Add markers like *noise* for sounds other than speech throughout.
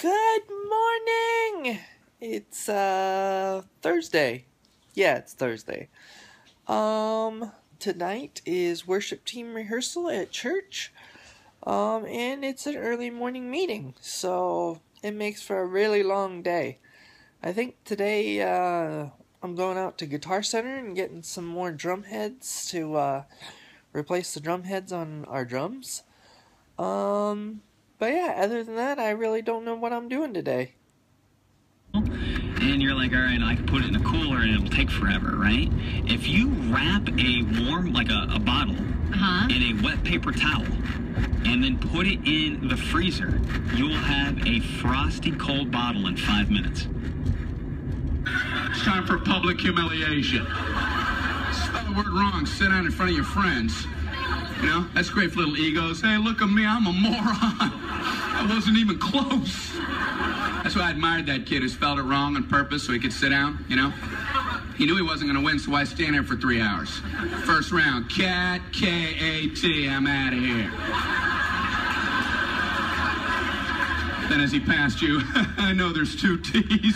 Good morning. It's uh Thursday. Yeah, it's Thursday. Um tonight is worship team rehearsal at church. Um and it's an early morning meeting. So it makes for a really long day. I think today uh I'm going out to Guitar Center and getting some more drum heads to uh replace the drum heads on our drums. Um but yeah, other than that, I really don't know what I'm doing today. And you're like, all right, I can put it in a cooler and it'll take forever, right? If you wrap a warm, like a, a bottle, Uh-huh. in a wet paper towel and then put it in the freezer, you will have a frosty cold bottle in five minutes. It's time for public humiliation. Spell the word wrong, sit down in front of your friends. You know, that's great for little egos. Hey, look at me, I'm a moron. *laughs* I wasn't even close. That's why I admired that kid who spelled it wrong on purpose so he could sit down, you know? He knew he wasn't gonna win, so why stand there for three hours? First round, cat, K-A-T, I'm out of here. Then as he passed you, *laughs* I know there's two T's.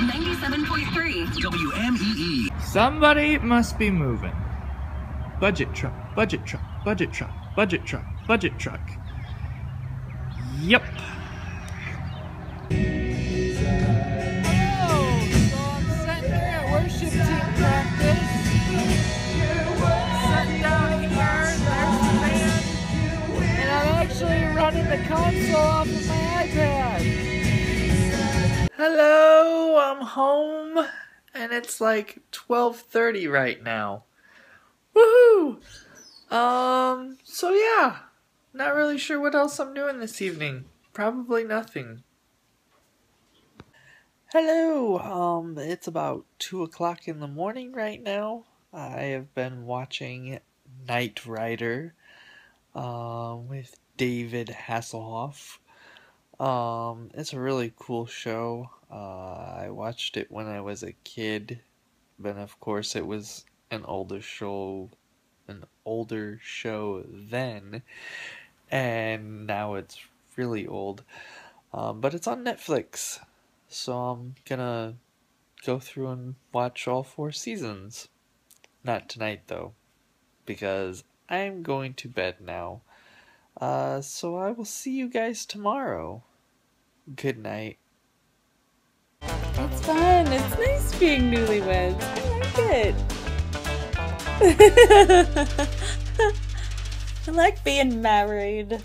97.3. WMEE. Somebody must be moving. Budget truck, budget truck, budget truck, budget truck, budget truck. Yep. Running the console off of my iPad. Hello, I'm home. And it's like 12:30 right now. Woohoo! Um, so yeah, not really sure what else I'm doing this evening. Probably nothing. Hello, um, it's about 2 o'clock in the morning right now. I have been watching Knight Rider, uh, with David Hasselhoff. Um, it's a really cool show. Uh, I watched it when I was a kid, but of course it was an older show an older show then and now it's really old um, but it's on netflix so i'm gonna go through and watch all four seasons not tonight though because i'm going to bed now uh, so i will see you guys tomorrow good night It's fun. It's nice being newlyweds. I like it. *laughs* I like being married.